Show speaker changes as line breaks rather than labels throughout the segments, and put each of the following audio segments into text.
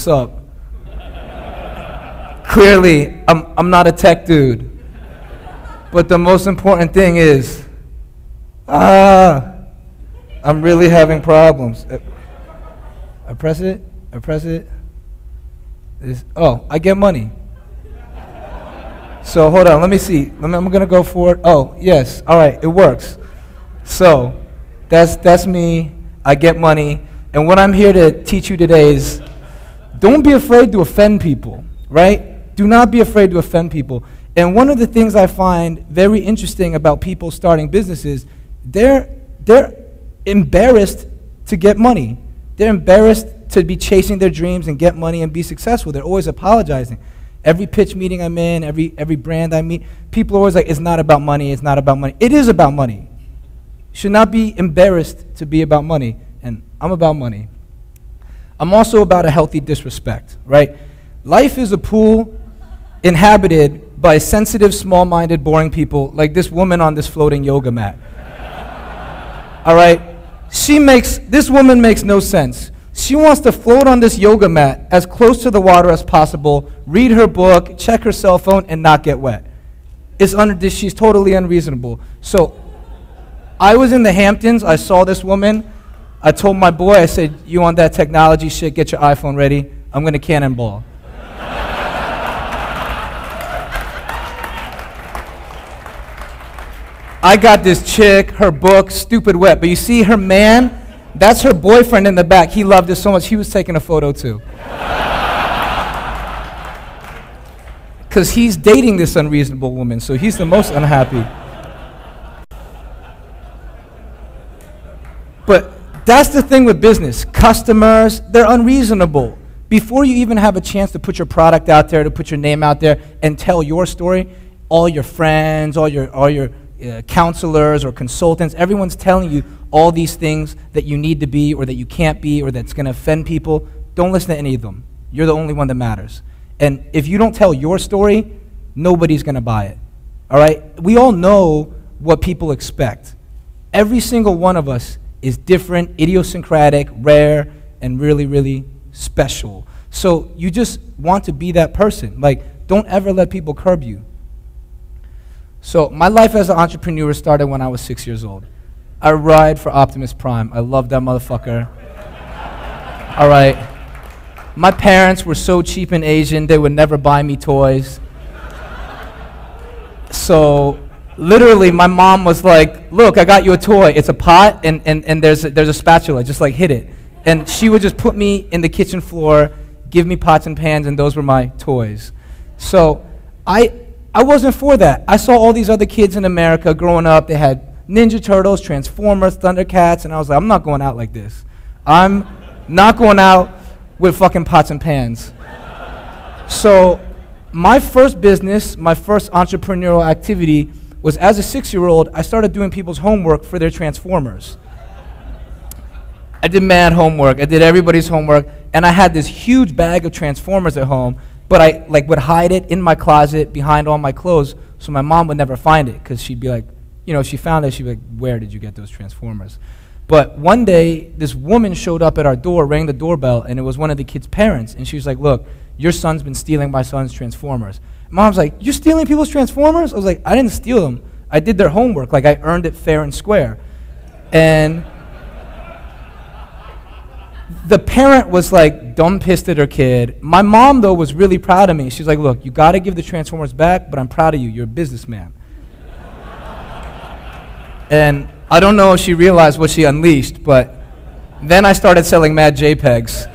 What's up? Clearly, I'm, I'm not a tech dude. But the most important thing is, ah, I'm really having problems. I press it, I press it. Oh, I get money. So hold on, let me see. Let me, I'm gonna go for it. Oh, yes, all right, it works. So that's that's me. I get money, and what I'm here to teach you today is, don't be afraid to offend people, right? Do not be afraid to offend people. And one of the things I find very interesting about people starting businesses, they're they're embarrassed to get money. They're embarrassed to be chasing their dreams and get money and be successful. They're always apologizing. Every pitch meeting I'm in, every, every brand I meet, people are always like, it's not about money, it's not about money. It is about money. Should not be embarrassed to be about money. And I'm about money. I'm also about a healthy disrespect, right? Life is a pool inhabited by sensitive, small minded, boring people like this woman on this floating yoga mat. All right? She makes, this woman makes no sense. She wants to float on this yoga mat as close to the water as possible, read her book, check her cell phone, and not get wet. It's under, she's totally unreasonable. So I was in the Hamptons. I saw this woman. I told my boy, I said, You want that technology shit? Get your iPhone ready. I'm going to cannonball. I got this chick, her book, Stupid Wet. But you see, her man, that's her boyfriend in the back. He loved it so much, he was taking a photo too. Because he's dating this unreasonable woman, so he's the most unhappy. But that's the thing with business. Customers, they're unreasonable. Before you even have a chance to put your product out there, to put your name out there and tell your story, all your friends, all your, all your uh, counselors or consultants, everyone's telling you all these things that you need to be or that you can't be or that's going to offend people. Don't listen to any of them. You're the only one that matters. And if you don't tell your story, nobody's going to buy it. All right? We all know what people expect. Every single one of us is different, idiosyncratic, rare, and really, really special. So you just want to be that person. Like, don't ever let people curb you. So my life as an entrepreneur started when I was six years old. I ride for Optimus Prime. I love that motherfucker. All right. My parents were so cheap and Asian, they would never buy me toys. So literally, my mom was like, Look, I got you a toy. It's a pot, and, and, and there's, a, there's a spatula. Just like hit it. And she would just put me in the kitchen floor, give me pots and pans, and those were my toys. So I, I wasn't for that. I saw all these other kids in America growing up. They had Ninja Turtles, Transformers, Thundercats, and I was like, I'm not going out like this. I'm not going out with fucking pots and pans. So, my first business, my first entrepreneurial activity was as a six year old, I started doing people's homework for their Transformers. I did mad homework. I did everybody's homework. And I had this huge bag of Transformers at home but I like would hide it in my closet behind all my clothes so my mom would never find it because she'd be like, you know, if she found it, she'd be like, where did you get those Transformers? But one day, this woman showed up at our door, rang the doorbell, and it was one of the kids' parents. And she was like, look, your son's been stealing my son's Transformers. Mom's like, you're stealing people's Transformers? I was like, I didn't steal them. I did their homework. Like, I earned it fair and square. And the parent was like dumb pissed at her kid. My mom, though, was really proud of me. She's like, Look, you got to give the Transformers back, but I'm proud of you. You're a businessman. and I don't know if she realized what she unleashed, but then I started selling mad JPEGs.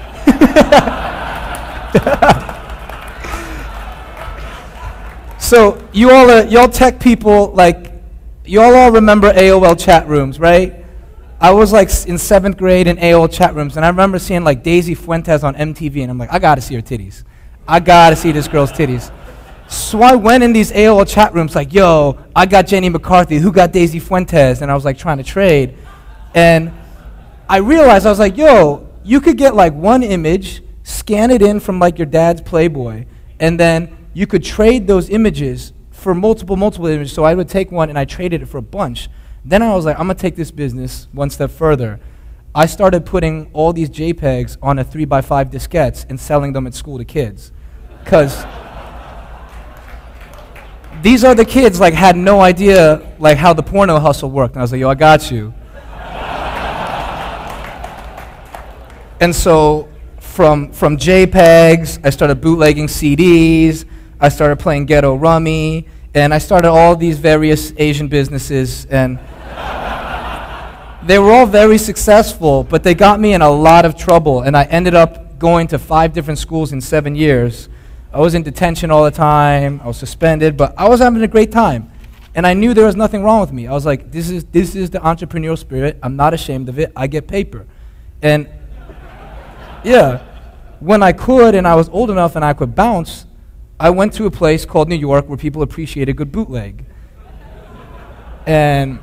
so you all, are, y'all tech people, like, you all all remember AOL chat rooms, right? I was like in seventh grade in AOL chat rooms, and I remember seeing like Daisy Fuentes on MTV, and I'm like, I gotta see her titties. I gotta see this girl's titties. So I went in these AOL chat rooms, like, yo, I got Jenny McCarthy. Who got Daisy Fuentes? And I was like trying to trade. And I realized, I was like, yo, you could get like one image, scan it in from like your dad's Playboy, and then you could trade those images for multiple, multiple images. So I would take one and I traded it for a bunch. Then I was like, I'm going to take this business one step further. I started putting all these JPEGs on a 3x5 diskettes and selling them at school to kids. Because these the kids like had no idea like how the porno hustle worked. And I was like, yo, I got you. and so from, from JPEGs, I started bootlegging CDs, I started playing ghetto rummy, and I started all these various Asian businesses and they were all very successful, but they got me in a lot of trouble, and I ended up going to five different schools in seven years. I was in detention all the time, I was suspended, but I was having a great time. And I knew there was nothing wrong with me. I was like, this is, this is the entrepreneurial spirit. I'm not ashamed of it. I get paper. And yeah, when I could and I was old enough and I could bounce, I went to a place called New York where people appreciate a good bootleg. and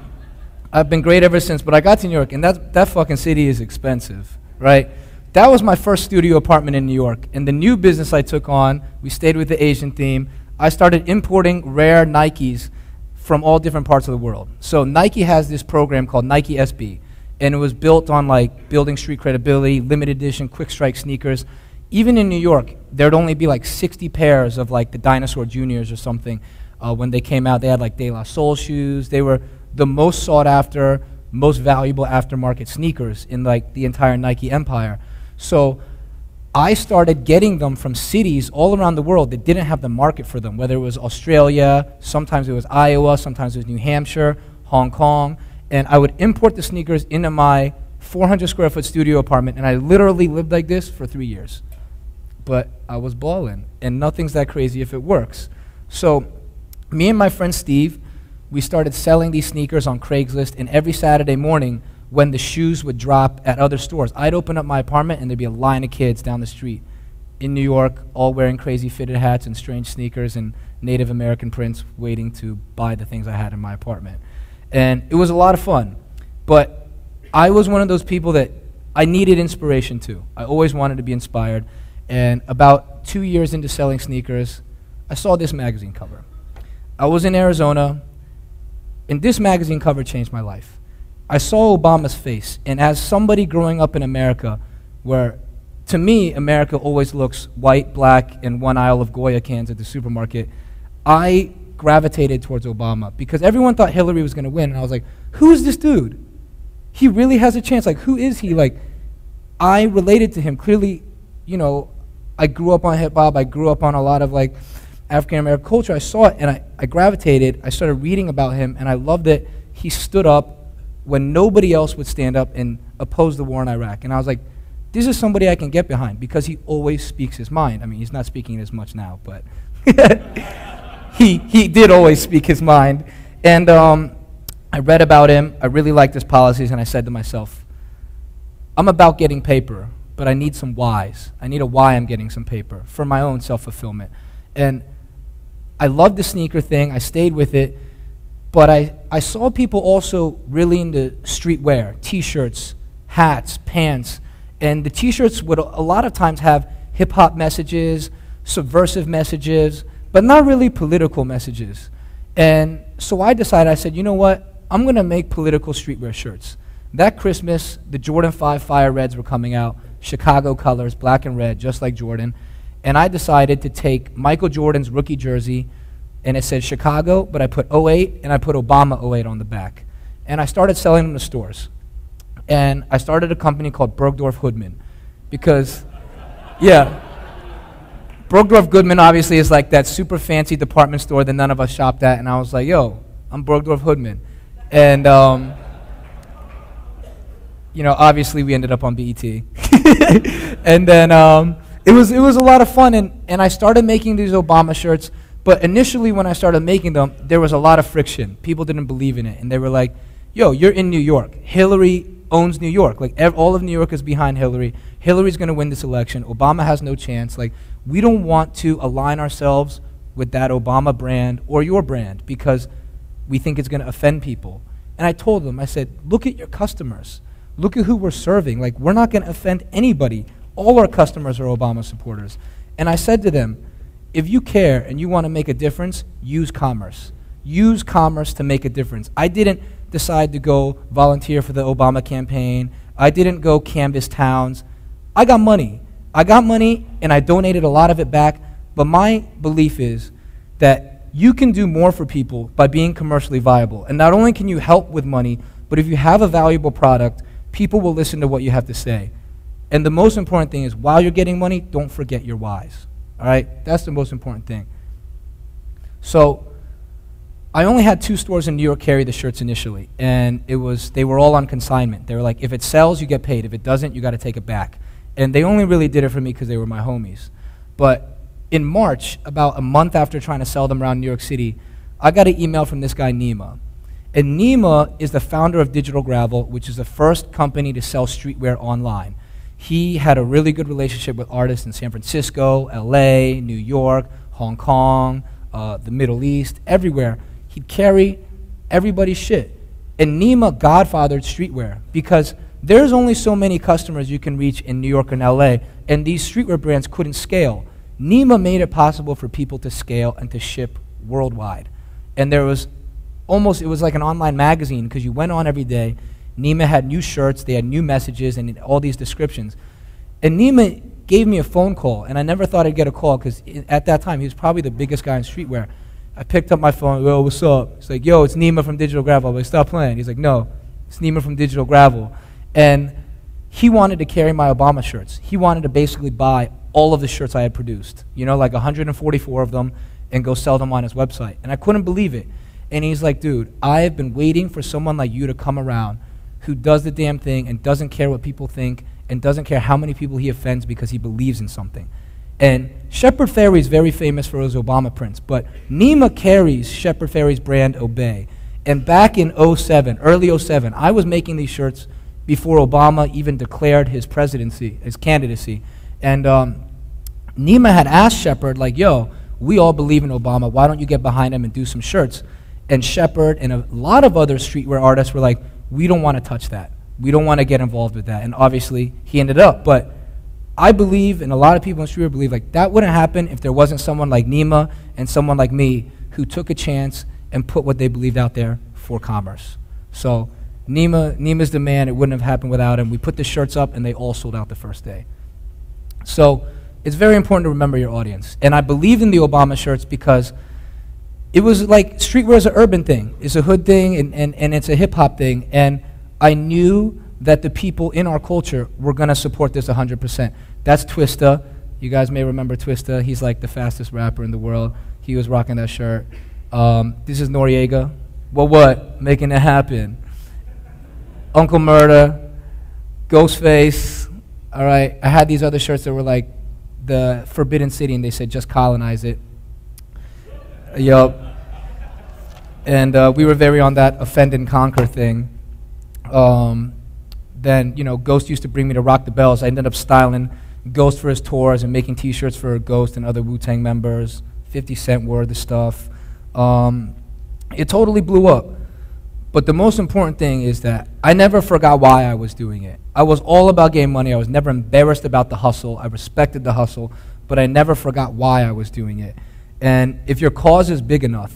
I've been great ever since, but I got to New York, and that, that fucking city is expensive, right? That was my first studio apartment in New York. And the new business I took on, we stayed with the Asian theme. I started importing rare Nikes from all different parts of the world. So Nike has this program called Nike SB, and it was built on like building street credibility, limited edition, quick strike sneakers. Even in New York, there'd only be like 60 pairs of like the Dinosaur Juniors or something. Uh, when they came out, they had like De La Soul shoes. They were the most sought after, most valuable aftermarket sneakers in like the entire Nike empire. So I started getting them from cities all around the world that didn't have the market for them, whether it was Australia, sometimes it was Iowa, sometimes it was New Hampshire, Hong Kong, and I would import the sneakers into my 400 square foot studio apartment, and I literally lived like this for three years. But I was balling, and nothing's that crazy if it works. So, me and my friend Steve, we started selling these sneakers on Craigslist, and every Saturday morning, when the shoes would drop at other stores, I'd open up my apartment and there'd be a line of kids down the street in New York, all wearing crazy fitted hats and strange sneakers and Native American prints, waiting to buy the things I had in my apartment. And it was a lot of fun. But I was one of those people that I needed inspiration too. I always wanted to be inspired. And about two years into selling sneakers, I saw this magazine cover. I was in Arizona and this magazine cover changed my life. I saw Obama's face, and as somebody growing up in America, where to me, America always looks white, black, and one aisle of Goya cans at the supermarket, I gravitated towards Obama because everyone thought Hillary was going to win, and I was like, who is this dude? He really has a chance. Like, who is he? Like, I related to him. Clearly, you know, I grew up on hip hop. I grew up on a lot of like African American culture, I saw it and I, I gravitated. I started reading about him and I loved it. he stood up when nobody else would stand up and oppose the war in Iraq. And I was like, this is somebody I can get behind because he always speaks his mind. I mean, he's not speaking as much now, but he, he did always speak his mind. And um, I read about him. I really liked his policies, and I said to myself, I'm about getting paper, but I need some whys. I need a why I'm getting some paper for my own self fulfillment. And I loved the sneaker thing. I stayed with it. But I, I saw people also really into streetwear, t-shirts, hats, pants. And the t-shirts would a lot of times have hip-hop messages, subversive messages, but not really political messages. And so I decided, I said, you know what? I'm going to make political streetwear shirts. That Christmas, the Jordan 5 Fire Reds were coming out, Chicago colors, black and red, just like Jordan and I decided to take Michael Jordan's rookie jersey, and it said Chicago, but I put 08 and I put Obama 08 on the back. And I started selling them to stores. And I started a company called Bergdorf Goodman because, yeah, Bergdorf Goodman obviously is like that super fancy department store that none of us shopped at. And I was like, yo, I'm Bergdorf Goodman. And, um, you know, obviously we ended up on BET. and then, um, it was, it was a lot of fun, and, and I started making these Obama shirts. But initially, when I started making them, there was a lot of friction. People didn't believe in it, and they were like, "Yo, you're in New York. Hillary owns New York. Like ev- all of New York is behind Hillary. Hillary's going to win this election. Obama has no chance. Like we don't want to align ourselves with that Obama brand or your brand because we think it's going to offend people." And I told them, I said, "Look at your customers. Look at who we're serving. Like we're not going to offend anybody. All our customers are Obama supporters. And I said to them, if you care and you want to make a difference, use commerce. Use commerce to make a difference. I didn't decide to go volunteer for the Obama campaign. I didn't go canvas towns. I got money. I got money and I donated a lot of it back. But my belief is that you can do more for people by being commercially viable. And not only can you help with money, but if you have a valuable product, people will listen to what you have to say. And the most important thing is while you're getting money, don't forget your whys. All right? That's the most important thing. So I only had two stores in New York carry the shirts initially, and it was they were all on consignment. They were like, if it sells, you get paid. If it doesn't, you got to take it back. And they only really did it for me because they were my homies. But in March, about a month after trying to sell them around New York City, I got an email from this guy Nima. And Nima is the founder of Digital Gravel, which is the first company to sell streetwear online. He had a really good relationship with artists in San Francisco, LA, New York, Hong Kong, uh, the Middle East, everywhere. He'd carry everybody's shit. And Nima godfathered streetwear because there's only so many customers you can reach in New York and LA, and these streetwear brands couldn't scale. Nima made it possible for people to scale and to ship worldwide. And there was almost, it was like an online magazine because you went on every day. Nima had new shirts, they had new messages, and all these descriptions. And Nima gave me a phone call, and I never thought I'd get a call because at that time he was probably the biggest guy in streetwear. I picked up my phone, yo, what's up? He's like, yo, it's Nima from Digital Gravel. I'm like, stop playing. He's like, no, it's Nima from Digital Gravel. And he wanted to carry my Obama shirts. He wanted to basically buy all of the shirts I had produced, you know, like 144 of them, and go sell them on his website. And I couldn't believe it. And he's like, dude, I have been waiting for someone like you to come around who does the damn thing and doesn't care what people think and doesn't care how many people he offends because he believes in something. And Shepard Fairey is very famous for his Obama prints, but Nima carries Shepard Fairey's brand Obey. And back in 07, early 07, I was making these shirts before Obama even declared his presidency, his candidacy. And um, Nima had asked Shepard, like, yo, we all believe in Obama. Why don't you get behind him and do some shirts? And Shepard and a lot of other streetwear artists were like, we don't want to touch that. We don't want to get involved with that. And obviously, he ended up. But I believe, and a lot of people in streetwear believe, like, that wouldn't happen if there wasn't someone like Nima and someone like me who took a chance and put what they believed out there for commerce. So Nima, Nima's the man. It wouldn't have happened without him. We put the shirts up, and they all sold out the first day. So it's very important to remember your audience. And I believe in the Obama shirts because it was like streetwear is an urban thing. It's a hood thing, and, and, and it's a hip-hop thing. And I knew that the people in our culture were going to support this 100%. That's Twista. You guys may remember Twista. He's like the fastest rapper in the world. He was rocking that shirt. Um, this is Noreaga. Well, what? Making it happen. Uncle Murda, Ghostface. All right, I had these other shirts that were like the Forbidden City, and they said just colonize it. Yup. And uh, we were very on that offend and conquer thing. Um, then, you know, Ghost used to bring me to Rock the Bells. I ended up styling Ghost for his tours and making T-shirts for Ghost and other Wu-Tang members. 50 Cent wore the stuff. Um, it totally blew up. But the most important thing is that I never forgot why I was doing it. I was all about getting money. I was never embarrassed about the hustle. I respected the hustle, but I never forgot why I was doing it. And if your cause is big enough,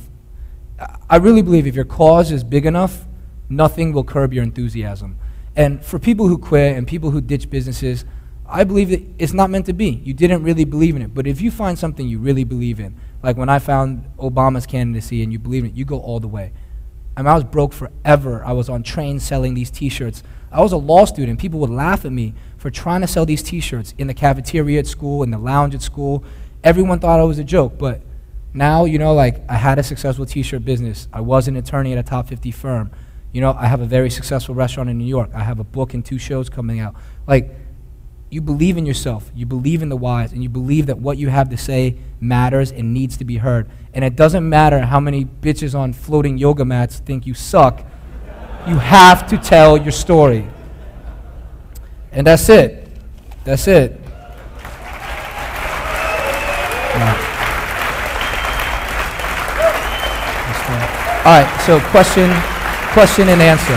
I really believe if your cause is big enough, nothing will curb your enthusiasm. And for people who quit and people who ditch businesses, I believe that it's not meant to be. You didn't really believe in it. But if you find something you really believe in, like when I found Obama's candidacy and you believe in it, you go all the way. I mean, I was broke forever. I was on trains selling these T-shirts. I was a law student. People would laugh at me for trying to sell these T-shirts in the cafeteria at school, in the lounge at school. Everyone thought I was a joke, but now, you know, like I had a successful T-shirt business. I was an attorney at a top 50 firm. You know, I have a very successful restaurant in New York. I have a book and two shows coming out. Like, you believe in yourself, you believe in the whys, and you believe that what you have to say matters and needs to be heard. And it doesn't matter how many bitches on floating yoga mats think you suck, you have to tell your story. And that's it. That's it. All right, so question, question and answer.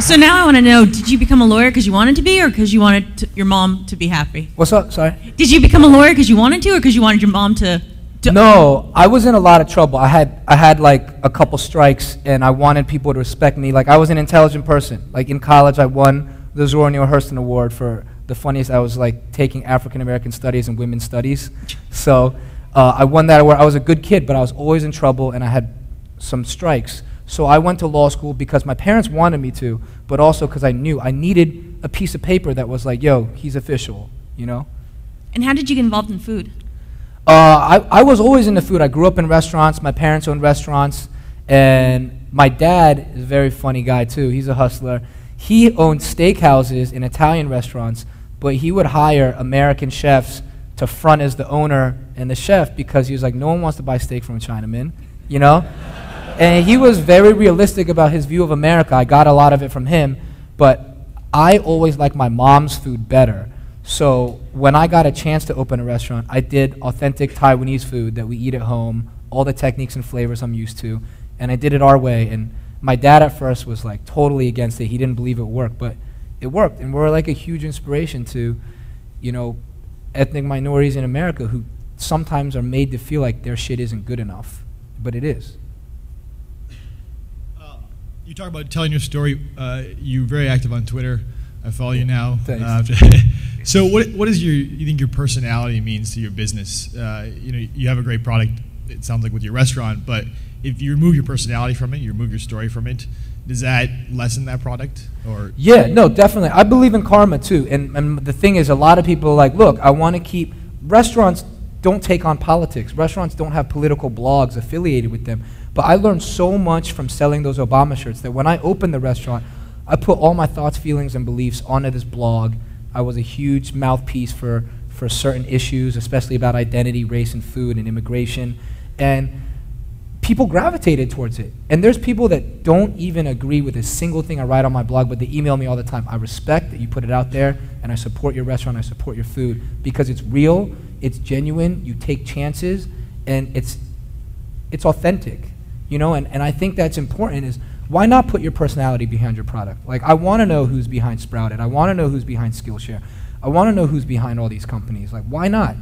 So now I want to know: Did you become a lawyer because you wanted to be, or because you wanted to, your mom to be happy?
What's up? Sorry.
Did you become a lawyer because you wanted to, or because you wanted your mom to Do-
No, I was in a lot of trouble. I had I had like a couple strikes, and I wanted people to respect me. Like I was an intelligent person. Like in college, I won the Zora Neale Hurston Award for the funniest. I was like taking African American studies and women's studies, so uh, I won that award. I was a good kid, but I was always in trouble, and I had some strikes. So I went to law school because my parents wanted me to, but also because I knew I needed a piece of paper that was like, "Yo, he's official," you know.
And how did you get involved in food?
Uh, I, I was always into food. I grew up in restaurants. My parents owned restaurants. And my dad is a very funny guy, too. He's a hustler. He owned steakhouses in Italian restaurants, but he would hire American chefs to front as the owner and the chef because he was like, no one wants to buy steak from a Chinaman, you know? and he was very realistic about his view of America. I got a lot of it from him, but I always liked my mom's food better. So when I got a chance to open a restaurant, I did authentic Taiwanese food that we eat at home, all the techniques and flavors I'm used to, and I did it our way. And my dad at first was like totally against it. He didn't believe it worked, but it worked, and we're like a huge inspiration to, you know, ethnic minorities in America who sometimes are made to feel like their shit isn't good enough, but it is.
Uh, you talk about telling your story. Uh, you're very active on Twitter. I follow you now.
Thanks.
Uh, so, what what is your you think your personality means to your business? Uh, you know, you have a great product. It sounds like with your restaurant, but if you remove your personality from it, you remove your story from it. Does that lessen that product? Or
Yeah, no, definitely. I believe in karma too. And, and the thing is, a lot of people are like, look, I want to keep. Restaurants don't take on politics, restaurants don't have political blogs affiliated with them. But I learned so much from selling those Obama shirts that when I opened the restaurant, I put all my thoughts, feelings, and beliefs onto this blog. I was a huge mouthpiece for, for certain issues, especially about identity, race, and food, and immigration. And people gravitated towards it. And there's people that don't even agree with a single thing I write on my blog, but they email me all the time. I respect that you put it out there, and I support your restaurant, I support your food, because it's real, it's genuine, you take chances, and it's, it's authentic. You know, and, and I think that's important is why not put your personality behind your product? Like, I want to know who's behind Sprouted. I want to know who's behind Skillshare. I want to know who's behind all these companies. Like, why not?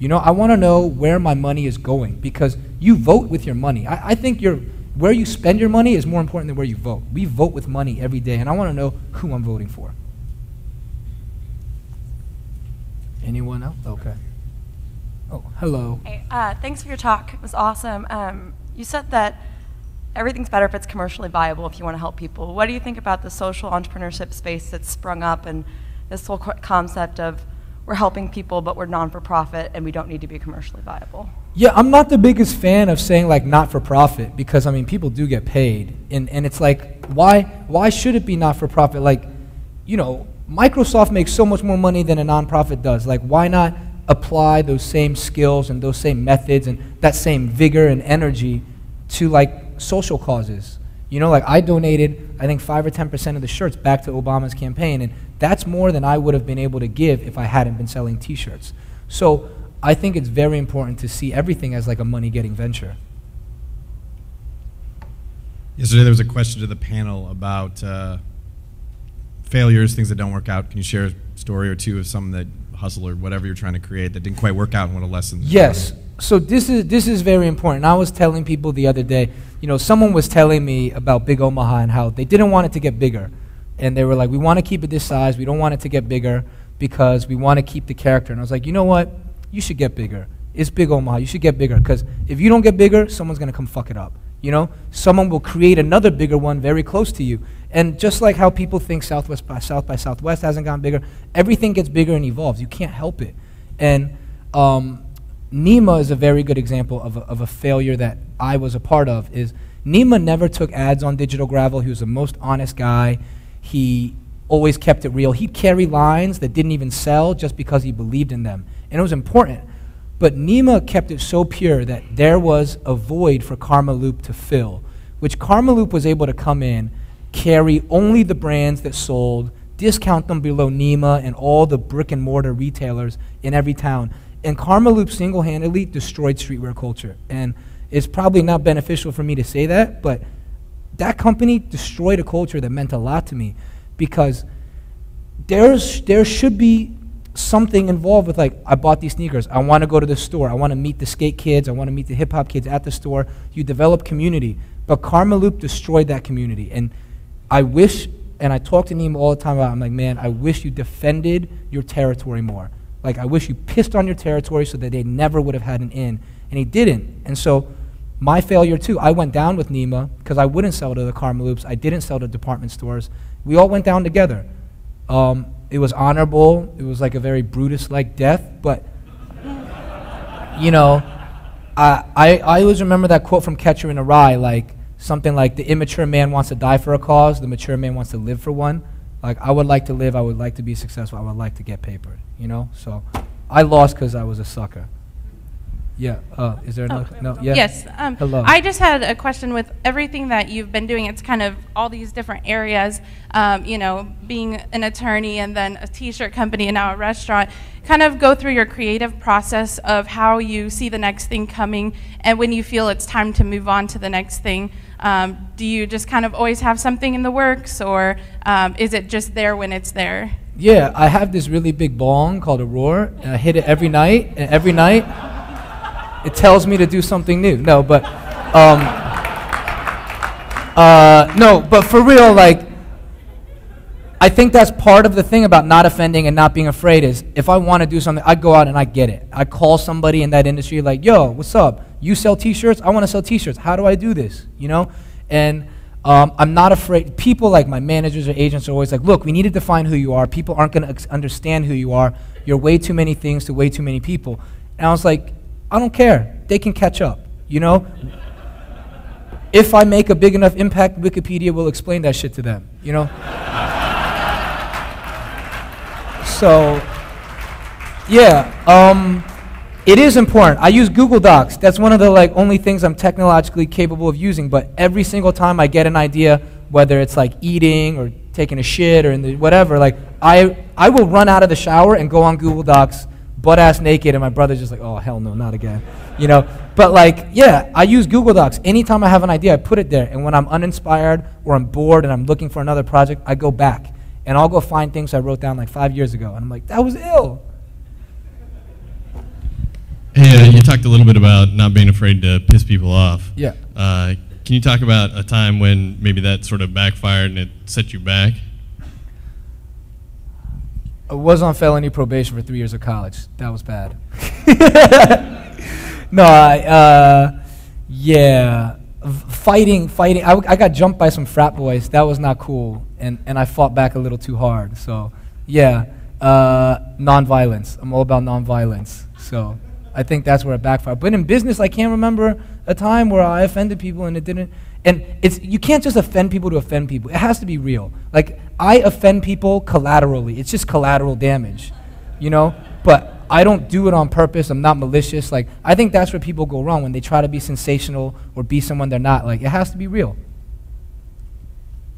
You know, I want to know where my money is going because you vote with your money. I, I think your where you spend your money is more important than where you vote. We vote with money every day, and I want to know who I'm voting for. Anyone else? Okay. Oh, hello.
Hey, uh, thanks for your talk. It was awesome. Um, you said that everything's better if it's commercially viable if you want to help people. What do you think about the social entrepreneurship space that's sprung up and this whole concept of we're helping people but we're non for profit and we don't need to be commercially viable?
Yeah, I'm not the biggest fan of saying like not for profit because I mean people do get paid, and and it's like why why should it be not for profit? Like, you know, Microsoft makes so much more money than a nonprofit does. Like, why not apply those same skills and those same methods and that same vigor and energy to like social causes? You know, like I donated, I think five or ten percent of the shirts back to Obama's campaign, and that's more than I would have been able to give if I hadn't been selling T-shirts. So I think it's very important to see everything as like a money-getting venture.
Yesterday there was a question to the panel about uh, failures, things that don't work out. Can you share a story or two of some that hustle or whatever you're trying to create that didn't quite work out and what a lesson?
Yes. So this is this is very important. I was telling people the other day, you know, someone was telling me about Big Omaha and how they didn't want it to get bigger. And they were like, we want to keep it this size. We don't want it to get bigger because we want to keep the character. And I was like, you know what? You should get bigger. It's Big Omaha. You should get bigger because if you don't get bigger, someone's going to come fuck it up. You know, someone will create another bigger one very close to you. And just like how people think Southwest by South by Southwest hasn't gotten bigger, everything gets bigger and evolves. You can't help it. And um, Nima is a very good example of a, of a failure that I was a part of. Is Nima never took ads on Digital Gravel. He was the most honest guy. He always kept it real. He'd carry lines that didn't even sell just because he believed in them, and it was important. But Nima kept it so pure that there was a void for Karmaloop to fill, which Karmaloop was able to come in, carry only the brands that sold, discount them below Nima and all the brick and mortar retailers in every town. And Karmaloop single handedly destroyed streetwear culture. And it's probably not beneficial for me to say that, but that company destroyed a culture that meant a lot to me because there's, there should be something involved with like I bought these sneakers. I want to go to the store. I want to meet the skate kids. I want to meet the hip hop kids at the store. You develop community. But Karmaloop destroyed that community. And I wish, and I talk to Neem all the time about. I'm like, man, I wish you defended your territory more. Like I wish you pissed on your territory so that they never would have had an in. And he didn't. And so my failure too. I went down with Nima because I wouldn't sell to the Karmaloops. I didn't sell to department stores. We all went down together. Um, it was honorable. It was like a very Brutus-like death, but you know, I, I, I always remember that quote from Catcher in the Rye, like something like the immature man wants to die for a cause, the mature man wants to live for one. Like I would like to live, I would like to be successful, I would like to get papered, you know. So I lost because I was a sucker. Yeah. Uh, is there another?
Oh,
no. Yeah.
Yes. Um,
Hello.
I just had a question with everything that you've been doing. It's kind of all these different areas. Um, you know, being an attorney and then a T-shirt company and now a restaurant. Kind of go through your creative process of how you see the next thing coming, and when you feel it's time to move on to the next thing. Um, do you just kind of always have something in the works, or um, is it just there when it's there?
Yeah, I have this really big bong called a Roor, and I hit it every night, and every night it tells me to do something new. No, but um, uh, no, but for real, like I think that's part of the thing about not offending and not being afraid is if I want to do something, I go out and I get it. I call somebody in that industry like, "Yo, what's up? You sell T-shirts? I want to sell T-shirts. How do I do this?" You know, and um, I'm not afraid. People like my managers or agents are always like, "Look, we need to define who you are. People aren't going to understand who you are. You're way too many things to way too many people." And I was like, "I don't care. They can catch up." You know. If I make a big enough impact, Wikipedia will explain that shit to them. You know. So, yeah, um, it is important. I use Google Docs. That's one of the like only things I'm technologically capable of using. But every single time I get an idea, whether it's like eating or taking a shit or in the whatever, like I I will run out of the shower and go on Google Docs, butt ass naked, and my brother's just like, oh hell no, not again, you know. But like, yeah, I use Google Docs. Anytime I have an idea, I put it there. And when I'm uninspired or I'm bored and I'm looking for another project, I go back and I'll go find things I wrote down like five years ago. And I'm like, that was ill.
Hey, uh, you talked a little bit about not being afraid to piss people off.
Yeah.
Uh, can you talk about a time when maybe that sort of backfired and it set you back?
I was on felony probation for three years of college. That was bad. no, I, uh, yeah. V- fighting, fighting. I, w- I got jumped by some frat boys. That was not cool. And, and I fought back a little too hard. So, yeah. Uh, nonviolence. I'm all about nonviolence. So, I think that's where it backfired. But in business, I can't remember a time where I offended people and it didn't. And it's you can't just offend people to offend people. It has to be real. Like I offend people collaterally. It's just collateral damage, you know. But I don't do it on purpose. I'm not malicious. Like I think that's where people go wrong when they try to be sensational or be someone they're not. Like it has to be real.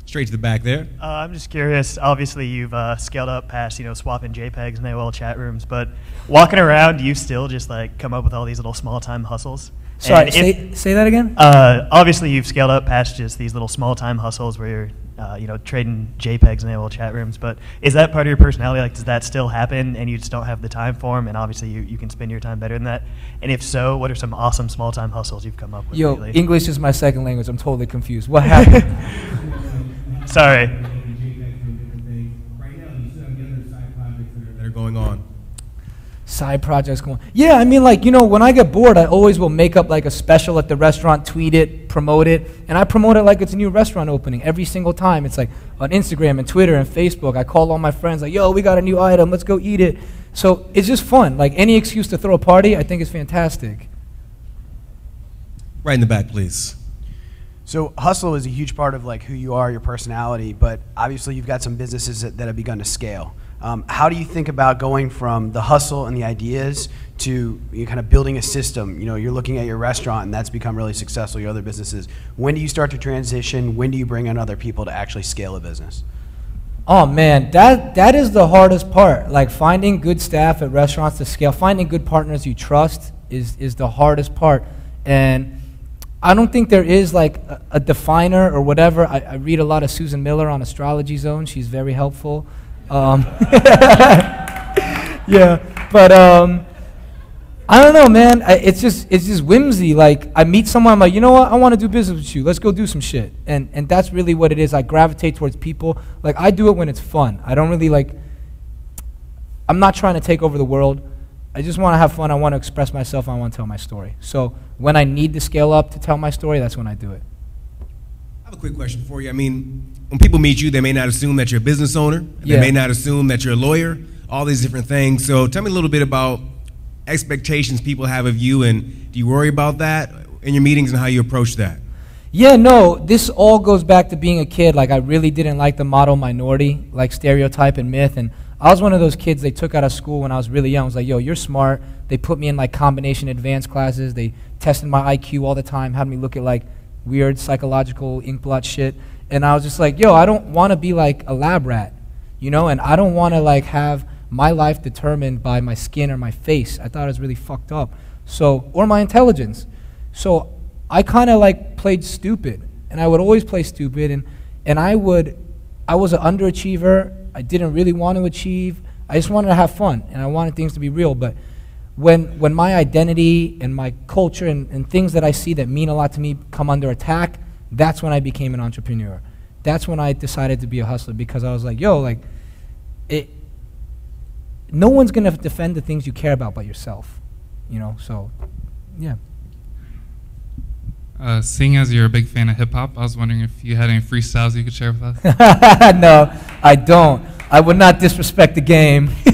Straight to the back there.
Uh, I'm just curious. Obviously, you've uh, scaled up past you know swapping JPEGs in AOL chat rooms, but walking around, you still just like come up with all these little small time hustles?
Sorry,
And
say,
if-
say that again.
uh, obviously, you've scaled up past just these little small time hustles where you're uh, you know trading JPEGs in AOL chat rooms. But is that part of your personality? Like, does that still happen, and you just don't have the time for them? And obviously, you, you can spend your time better than that. And if so, what are some awesome small time hustles you've come up with
Yo,
lately?
English is my second language. I'm totally confused. What happened?
Sorry.
that are going on.
side projects going. Yeah, I mean, like, you know, when I get bored, I always will make up like a special at the restaurant, tweet it, promote it, and I promote it like it's a new restaurant opening every single time. It's like on Instagram and Twitter and Facebook. I call all my friends, like, yo, we got a new item, let's go eat it. So it's just fun. Like, any excuse to throw a party, I think is fantastic.
Right in the back, please.
So hustle is a huge part of like who you are, your personality, but obviously you've got some businesses that, that have begun to scale. Um, how do you think about going from the hustle and the ideas to you kind of building a system? You know, you're looking at your restaurant and that's become really successful. Your other businesses. When do you start to transition? When do you bring in other people to actually scale a business?
Oh man, that that is the hardest part. Like finding good staff at restaurants to scale, finding good partners you trust is is the hardest part. And I don't think there is like a, a definer or whatever. I, I read a lot of Susan Miller on Astrology Zone. She's very helpful. Um, yeah, but um, I don't know, man. I, it's just it's just whimsy. Like I meet someone, I'm like, you know what? I want to do business with you. Let's go do some shit. And and that's really what it is. I gravitate towards people. Like I do it when it's fun. I don't really like. I'm not trying to take over the world. I just want to have fun. I want to express myself. I want to tell my story. So when I need to scale up to tell my story, that's when I do it.
I have a quick question for you. I mean, when people meet you, they may not assume that you're a business owner.
Yeah.
They may not assume that you're a lawyer. All these different things. So tell me a little bit about expectations people have of you, and do you worry about that in your meetings and how you approach that?
Yeah, no, this all goes back to being a kid. Like, I really didn't like the model minority, like stereotype and myth. And I was one of those kids they took out of school when I was really young. I was like, yo, you're smart. They put me in like combination advanced classes. They tested my IQ all the time, had me look at like weird psychological inkblot shit. And I was just like, yo, I don't want to be like a lab rat, you know? And I don't want to like have my life determined by my skin or my face. I thought it was really fucked up. So, or my intelligence. So I kind of like played stupid, and I would always play stupid, and and I would, I was an underachiever. I didn't really want to achieve. I just wanted to have fun, and I wanted things to be real. But when when my identity and my culture and, and things that I see that mean a lot to me come under attack, that's when I became an entrepreneur. That's when I decided to be a hustler because I was like, yo, like, it. No one's gonna defend the things you care about but yourself, you know. So, yeah.
Uh, seeing as you're a big fan of hip hop, I was wondering if you had any freestyles you could share with us.
no, I don't. I would not disrespect the game.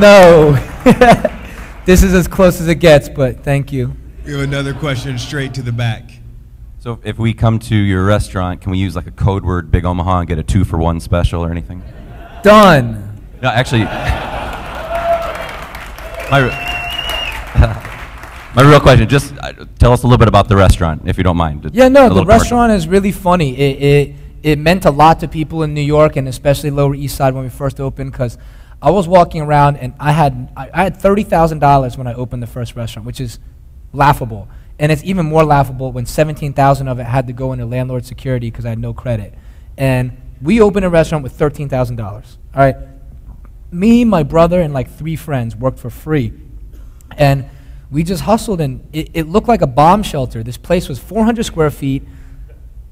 no. this is as close as it gets, but thank you.
We have another question straight to the back.
So if we come to your restaurant, can we use like a code word Big Omaha and get a two for one special or anything?
Done.
No, actually, my, my real question, just uh, tell us a little bit about the restaurant, if you don't mind.
Yeah, no, the
little commercial.
restaurant is really funny. It, it, it meant a lot to people in New York and especially Lower East Side when we first opened because I was walking around and I had, I, I had $30,000 when I opened the first restaurant, which is laughable. And it's even more laughable when 17,000 of it had to go into landlord security because I had no credit. And we opened a restaurant with $13,000. All right. Me, my brother, and like three friends worked for free. And we just hustled, and it, it looked like a bomb shelter. This place was 400 square feet,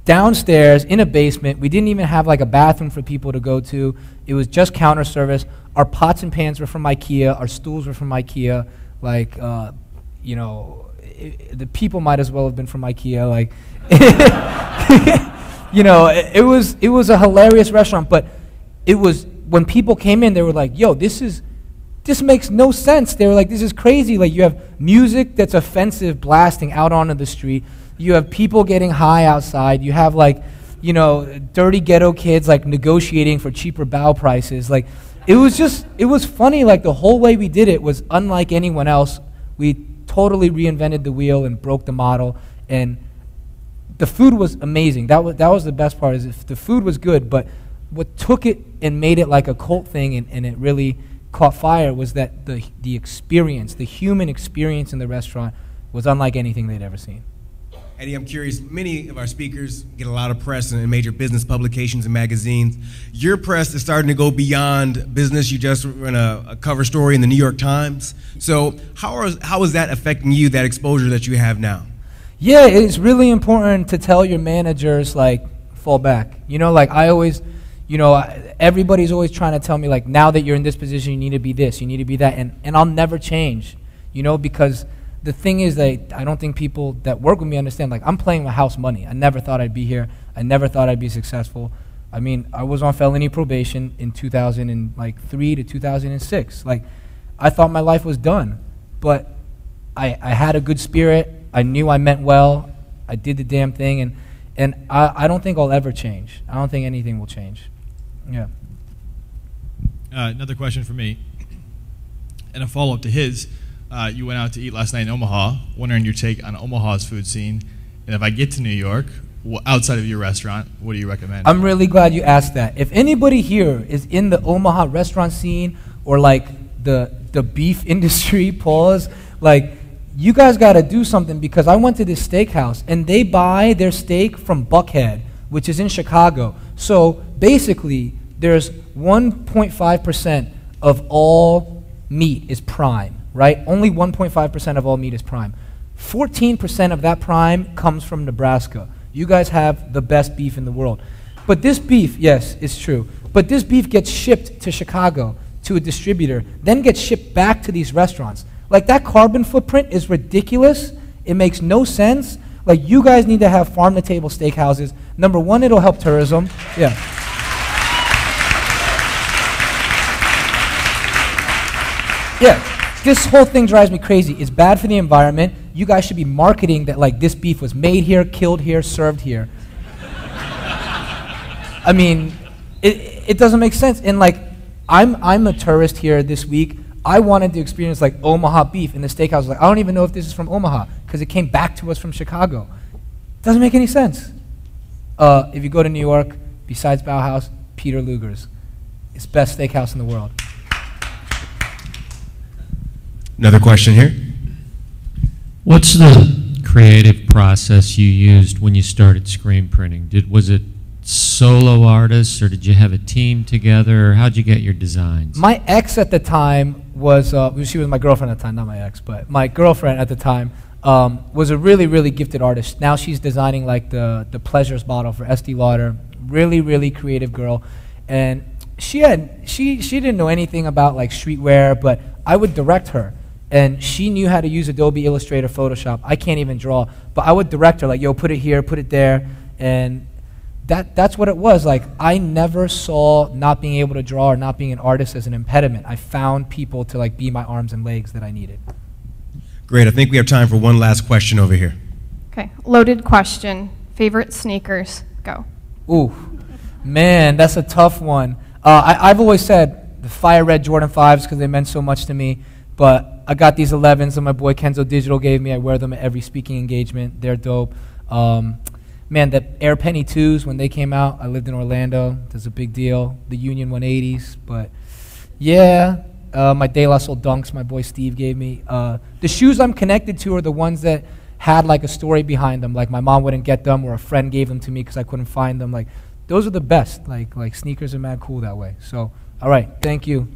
downstairs in a basement. We didn't even have like a bathroom for people to go to. It was just counter service. Our pots and pans were from IKEA. Our stools were from IKEA. Like, uh, you know, i the people might as well have been from IKEA. Like, you know, it, it was it was a hilarious restaurant, but it was when people came in, they were like, "Yo, this is." This makes no sense. They were like, this is crazy. Like, you have music that's offensive blasting out onto the street. You have people getting high outside. You have, like, you know, dirty ghetto kids, like, negotiating for cheaper bao prices. Like, it was just, it was funny. Like, the whole way we did it was unlike anyone else. We totally reinvented the wheel and broke the model. And the food was amazing. That was, that was the best part, is if the food was good, but what took it and made it like a cult thing and, and it really caught fire was that the, the experience, the human experience in the restaurant was unlike anything they'd ever seen.
Eddie, I'm curious. Many of our speakers get a lot of press in major business publications and magazines. Your press is starting to go beyond business. You just ran a, a cover story in the New York Times. So, how, are, how is that affecting you, that exposure that you have now?
Yeah, it's really important to tell your managers, like, fall back. You know, like, I always, you know, everybody's always trying to tell me, like, now that you're in this position, you need to be this, you need to be that. And, and I'll never change, you know, because the thing is that I don't think people that work with me understand, like, I'm playing with house money. I never thought I'd be here. I never thought I'd be successful. I mean, I was on felony probation in 2003 to 2006. Like, I thought my life was done. But I, I had a good spirit. I knew I meant well. I did the damn thing. And, and I, I don't think I'll ever change. I don't think anything will change. Yeah.
Uh, another question for me, and a follow up to his. Uh, you went out to eat last night in Omaha. Wondering your take on Omaha's food scene, and if I get to New York, outside of your restaurant, what do you recommend?
I'm really glad you asked that. If anybody here is in the Omaha restaurant scene or like the the beef industry, pause, like you guys got to do something because I went to this steakhouse and they buy their steak from Buckhead, which is in Chicago. So basically, there's 1.5% of all meat is prime, right? Only 1.5% of all meat is prime. 14% of that prime comes from Nebraska. You guys have the best beef in the world. But this beef, yes, it's true. But this beef gets shipped to Chicago to a distributor, then gets shipped back to these restaurants. Like that carbon footprint is ridiculous. It makes no sense. Like you guys need to have farm to table steakhouses. Number one, it'll help tourism. Yeah. Yeah, this whole thing drives me crazy. It's bad for the environment. You guys should be marketing that like this beef was made here, killed here, served here. I mean, it, it doesn't make sense. And like, I'm, I'm a tourist here this week. I wanted to experience like Omaha beef in the steakhouse. Like, I don't even know if this is from Omaha because it came back to us from Chicago. Doesn't make any sense. Uh, if you go to New York, besides Baohaus, Peter Luger's. It's best steakhouse in the world.
Another question here.
What's the creative process you used when you started screen printing? Did was it solo artists or did you have a team together or how'd you get your designs?
My ex at the time was, uh, she was my girlfriend at the time, not my ex, but my girlfriend at the time um, was a really, really gifted artist. Now she's designing like the, the Pleasures bottle for Estee Lauder. Really, really creative girl. And she had, she, she didn't know anything about like streetwear, but I would direct her and she knew how to use Adobe Illustrator, Photoshop. I can't even draw, but I would direct her like, "Yo, put it here, put it there," and that that's what it was. Like I never saw not being able to draw or not being an artist as an impediment. I found people to like be my arms and legs that I needed.
Great. I think we have time for one last question over here.
Okay, loaded question. Favorite sneakers? Go.
Ooh, man, that's a tough one. Uh, I, I've always said the fire red Jordan 5s because they meant so much to me. But I got these 11s that my boy Kenzo Digital gave me. I wear them at every speaking engagement. They're dope. Um, man, the Air Penny 2s, when they came out, I lived in Orlando. There's a big deal. The Union 180s. But yeah, uh, my De La Soul Dunks, my boy Steve gave me. Uh, the shoes I'm connected to are the ones that had like a story behind them. Like my mom wouldn't get them or a friend gave them to me because I couldn't find them. Like those are the best. Like, like sneakers are mad cool that way. So, all right, thank you.